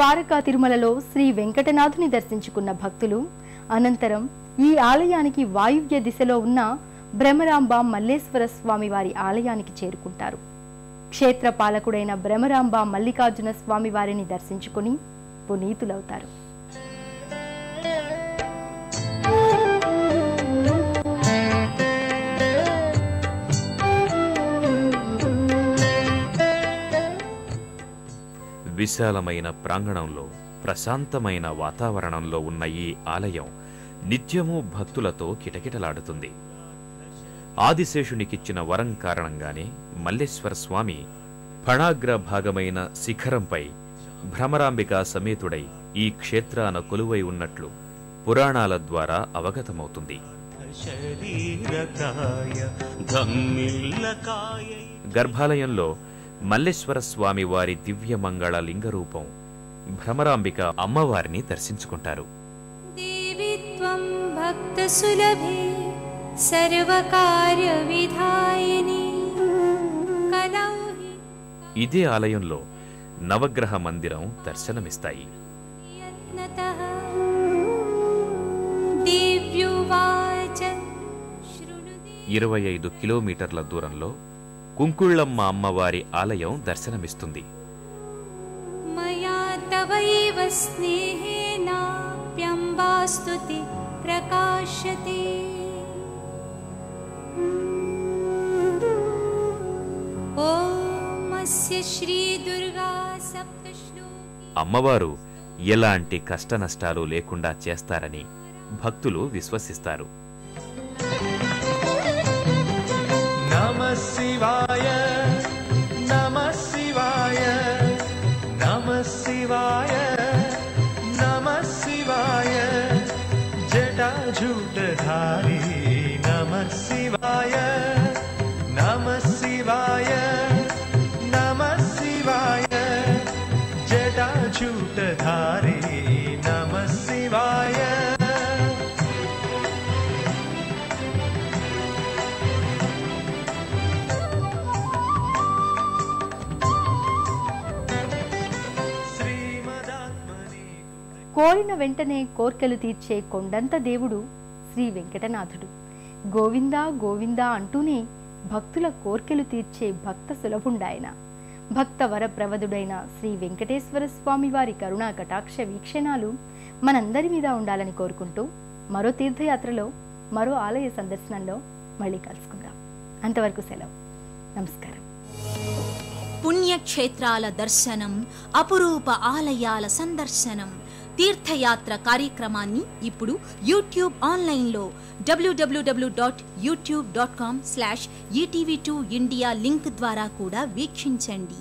ద్వారకా తిరుమలలో శ్రీ వెంకటనాథుని దర్శించుకున్న భక్తులు అనంతరం ఈ ఆలయానికి వాయువ్య దిశలో ఉన్న భ్రమరాంబ మల్లేశ్వర స్వామి వారి ఆలయానికి చేరుకుంటారు. క్షేత్ర పాలకుడైన భ్రమరాంబ మల్లికార్జున స్వామి వారిని దర్శించుకుని పునీతులవుతారు. విశాలమైన ప్రాంగణంలో ప్రశాంతమైన వాతావరణంలో ఉన్న ఈ ఆలయం నిత్యము భక్తులతో కిటకిటలాడుతుంది. ఆదిశేషునికిచ్చిన వరం కారణంగానే మల్లేశ్వర స్వామి ఫణాగ్ర భాగమైన శిఖరంపై భ్రమరాంబిక సమేతుడై ఈ క్షేత్రాన కొలువై ఉన్నట్లు పురాణాల ద్వారా అవగతమవుతుంది. గర్భాలయంలో మల్లేశ్వర స్వామి వారి దివ్య మంగళ లింగ లింగరూపం భ్రమరాంబిక అమ్మవారిని దర్శించుకుంటారు. ఇదే ఆలయంలో నవగ్రహ మందిరం దర్శనమిస్తాయి. ఇరవై ఐదు కిలోమీటర్ల దూరంలో కుంకుళ్ళమ్మ అమ్మవారి ఆలయం దర్శనమిస్తుంది. అమ్మవారు ఎలాంటి కష్టనష్టాలు లేకుండా చేస్తారని భక్తులు విశ్వసిస్తారు. शिवाय नमः शिवाय नमः शिवाय नमः शिवाय जडा झूट धारी शिवाय नमः शिवाय नमः शिवाय जटा झूट కోరిన వెంటనే కోర్కెలు తీర్చే కొండంత దేవుడు శ్రీ వెంకటనాథుడు. గోవిందా గోవిందా అంటూనే భక్తుల కోర్కెలు తీర్చే భక్త సులభుండాయన. భక్త వరప్రవదుడైన శ్రీ వెంకటేశ్వర స్వామి వారి కరుణా కటాక్ష వీక్షణాలు మనందరి మీద ఉండాలని కోరుకుంటూ మరో తీర్థయాత్రలో మరో ఆలయ సందర్శనంలో మళ్ళీ కలుసుకుందాం. అంతవరకు సెలవు. నమస్కారం. పుణ్యక్షేత్రాల దర్శనం అపురూప ఆలయాల సందర్శనం తీర్థయాత్ర కార్యక్రమాన్ని ఇప్పుడు యూట్యూబ్ ఆన్లైన్లో డబ్ల్యూడబ్ల్యూడబ్ల్యూ dot YouTube dot com slash ETV two India link ద్వారా కూడా వీక్షించండి.